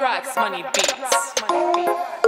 Rocks Money Beats.